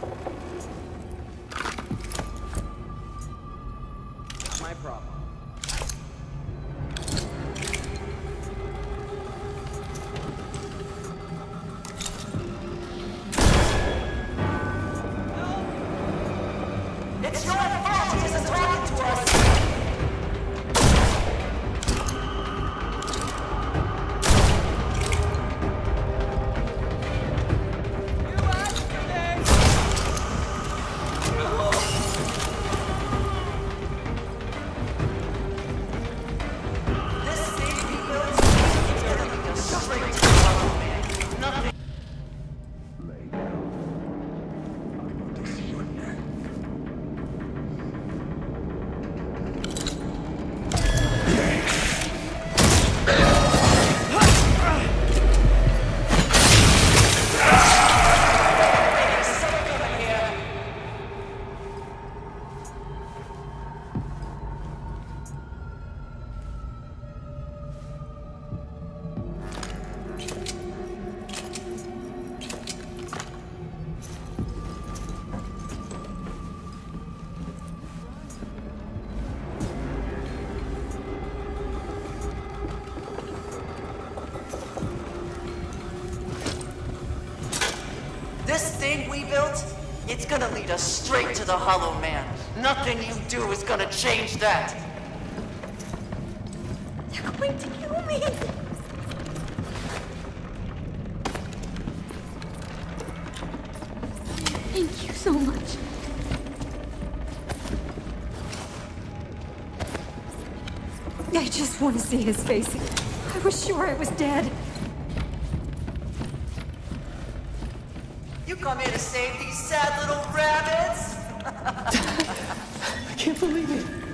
Not my problem. It's your fault he isn't talking to This thing we built, it's gonna lead us straight to the Hollow Man. Nothing you do is gonna change that. You're going to kill me! Thank you so much. I just want to see his face. I was sure I was dead. You come here to save these sad little rabbits? I can't believe it.